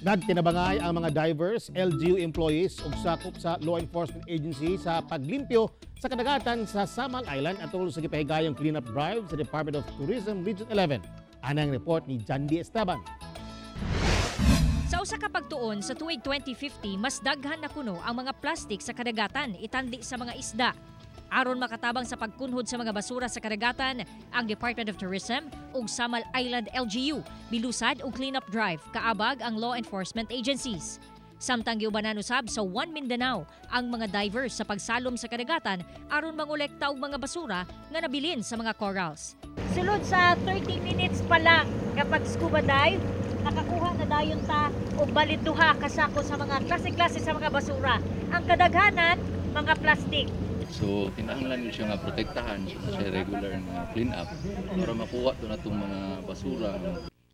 Nagtinabangay ang mga divers, LGU employees ug sakop sa law enforcement agency sa paglimpyo sa kadagatan sa Samal Island at tungkol sa gipahigayong cleanup drive sa Department of Tourism Region 11. Anang report ni Jandy Esteban. Sa usa ka pagtuon sa tuig 2050, mas daghan na kuno ang mga plastik sa kadagatan itandi sa mga isda. Aron makatabang sa pagkunhod sa mga basura sa kadagatan, ang Department of Tourism ug Samal Island LGU bilusad og cleanup drive kaabag ang law enforcement agencies. Samtang giubanan usab sa One Mindanao ang mga divers sa pagsalom sa kadagatan aron mangolekta og mga basura nga nabilin sa mga corals. Sulod sa 30 minutes pa lang kapag scuba dive, nakakuha na dayon ta og balit duha kasako sa mga klase-klase sa mga basura. Ang kadaghanan mga plastic. So, kinahanglan yun siya nga protektahan sa regular nga clean up para makuha to na itong mga basura.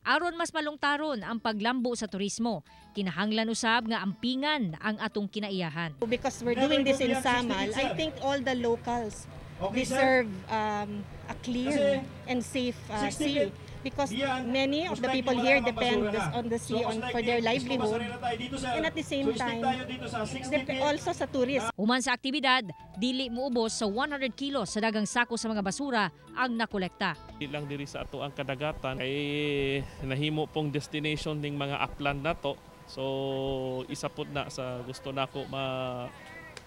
Aron mas malungtaron ang paglambo sa turismo, kinahanglan usab nga ampingan ang atong kinaiyahan. Because we're doing this in Samal, I think all the locals deserve um, a clean and safe uh, sea. Because many of the people here depend this- on the sea on, for their livelihood. And at the same time, also sa tourists. Human sa aktibidad, dili muubos sa 100 kilos sa dagang sako sa mga basura ang nakolekta. Di lang diri sa ato ang kadagatan kay nahimo pong destination ning mga upland nato. So isa pod na sa gusto nako ma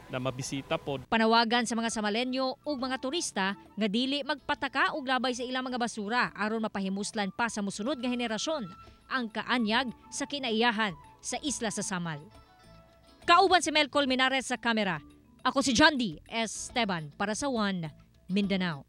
na mabisita pod. Panawagan sa mga Samalenyo ug mga turista nga dili magpataka og labay sa ilang mga basura aron mapahimuslan pa sa musunod nga henerasyon ang kaanyag sa kinaiyahan sa isla sa Samal. Kauban si Mel Colmenares sa kamera. Ako si John D. Esteban para sa One Mindanao.